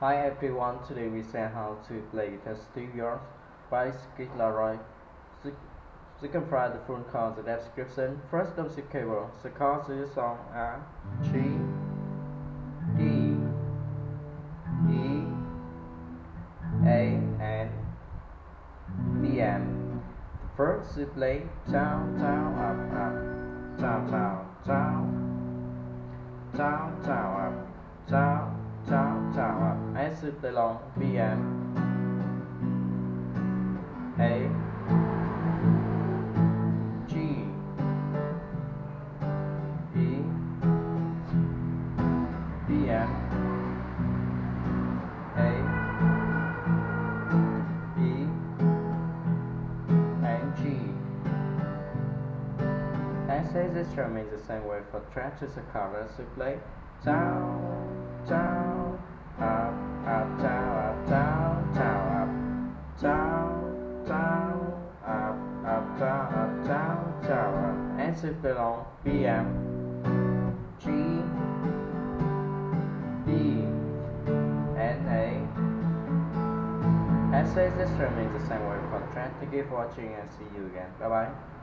Hi everyone, today we say how to play the Yours by Skid Laroi. You you can find the full card in the description. First don't see cable. The chords is song are G, D, E, A, and B, M. First you play down, down, up, up, down, down, down, down, down, up, down, down, up. S belong B M. A. G. E. A. And G. S is instrument the same way for track to the colors to play. Down, down, down, down, up, up, down, up, down. And it belong B M G D and A. As is this remains the same way for track. Thank you for watching and see you again. Bye bye.